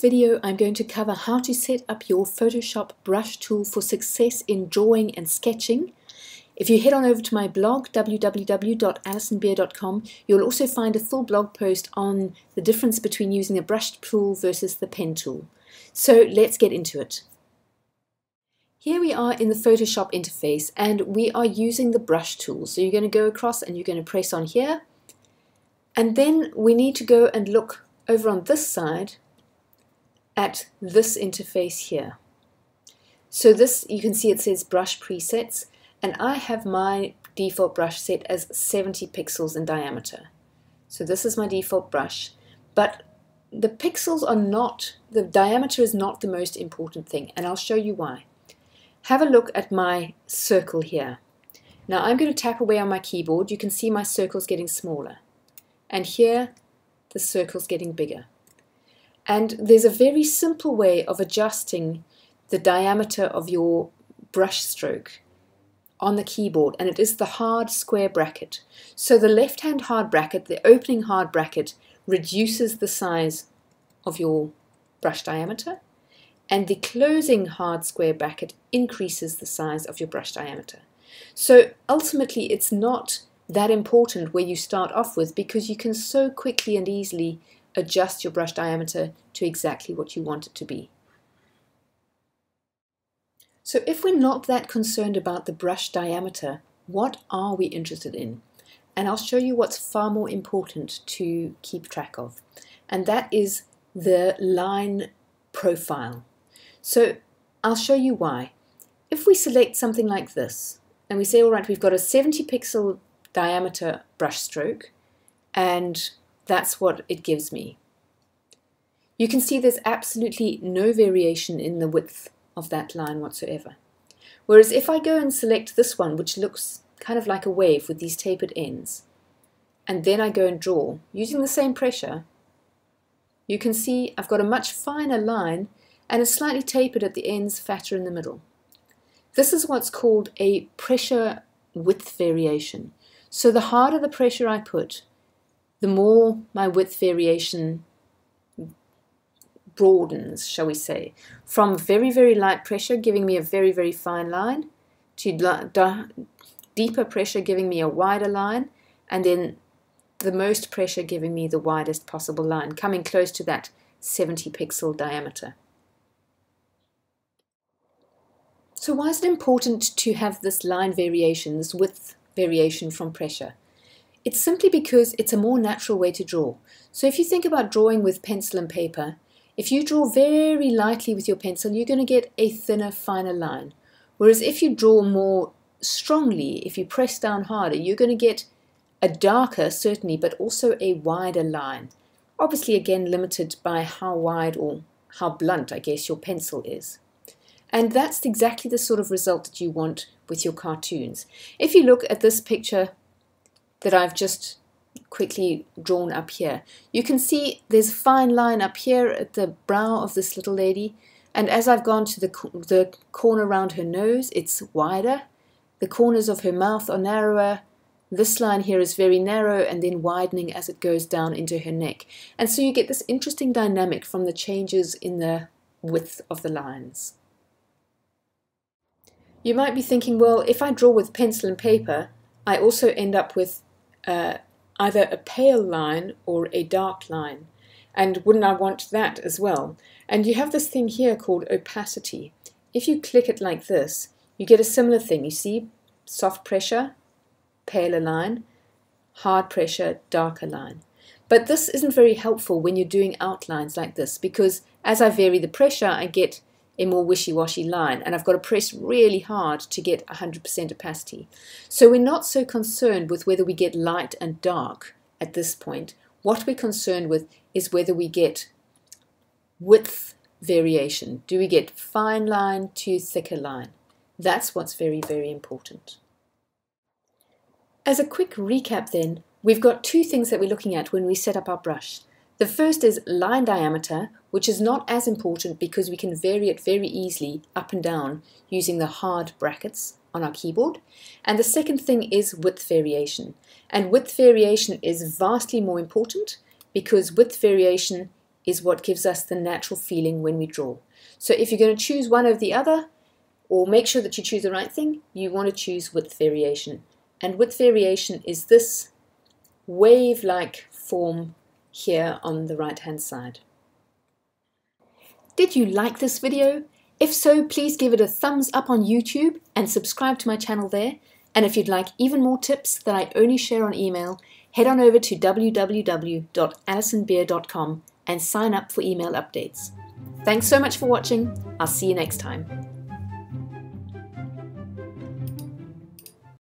video, I'm going to cover how to set up your Photoshop brush tool for success in drawing and sketching. If you head on over to my blog, www.alisonbeere.com, you'll also find a full blog post on the difference between using a brush tool versus the pen tool. So let's get into it. Here we are in the Photoshop interface and we are using the brush tool. So you're going to go across and you're going to press on here. And then we need to go and look over on this side at this interface here. So this, you can see it says brush presets, and I have my default brush set as 70 pixels in diameter. So this is my default brush, but the pixels are not, the diameter is not the most important thing, and I'll show you why. Have a look at my circle here. Now I'm going to tap away on my keyboard. You can see my circle's getting smaller. And here, the circle's getting bigger. And there's a very simple way of adjusting the diameter of your brush stroke on the keyboard, and it is the hard square bracket. So the left-hand hard bracket, the opening hard bracket, reduces the size of your brush diameter, and the closing hard square bracket increases the size of your brush diameter. So ultimately, it's not that important where you start off with because you can so quickly and easily adjust your brush diameter to exactly what you want it to be. So if we're not that concerned about the brush diameter, what are we interested in? And I'll show you what's far more important to keep track of. And that is the line profile. So I'll show you why. If we select something like this, and we say, all right, we've got a 70 pixel diameter brush stroke, and that's what it gives me. You can see there's absolutely no variation in the width of that line whatsoever. Whereas if I go and select this one, which looks kind of like a wave with these tapered ends, and then I go and draw, using the same pressure, you can see I've got a much finer line and it's slightly tapered at the ends, fatter in the middle. This is what's called a pressure width variation. So the harder the pressure I put, the more my width variation broadens, shall we say, from very, very light pressure giving me a very, very fine line to deeper pressure giving me a wider line, and then the most pressure giving me the widest possible line, coming close to that 70 pixel diameter. So why is it important to have this line variation, this width variation from pressure? It's simply because it's a more natural way to draw. So if you think about drawing with pencil and paper, if you draw very lightly with your pencil, you're going to get a thinner, finer line. Whereas if you draw more strongly, if you press down harder, you're going to get a darker, certainly, but also a wider line. Obviously, again, limited by how wide or how blunt, I guess, your pencil is. And that's exactly the sort of result that you want with your cartoons. If you look at this picture that I've just quickly drawn up here. You can see there's a fine line up here at the brow of this little lady and as I've gone to the, the corner around her nose it's wider. The corners of her mouth are narrower. This line here is very narrow and then widening as it goes down into her neck. And so you get this interesting dynamic from the changes in the width of the lines. You might be thinking, well, if I draw with pencil and paper, I also end up with uh, either a pale line or a dark line. And wouldn't I want that as well? And you have this thing here called opacity. If you click it like this, you get a similar thing. You see soft pressure, paler line, hard pressure, darker line. But this isn't very helpful when you're doing outlines like this because as I vary the pressure, I get a more wishy-washy line and I've got to press really hard to get 100% opacity. So we're not so concerned with whether we get light and dark at this point. What we're concerned with is whether we get width variation. Do we get fine line to thicker line? That's what's very, very important. As a quick recap then, we've got two things that we're looking at when we set up our brush. The first is line diameter, which is not as important because we can vary it very easily up and down using the hard brackets on our keyboard. And the second thing is width variation. And width variation is vastly more important because width variation is what gives us the natural feeling when we draw. So if you're going to choose one over the other, or make sure that you choose the right thing, you want to choose width variation. And width variation is this wave-like form here on the right hand side. Did you like this video? If so, please give it a thumbs up on YouTube and subscribe to my channel there. And if you'd like even more tips that I only share on email, head on over to www.alisonbeere.com and sign up for email updates. Thanks so much for watching. I'll see you next time.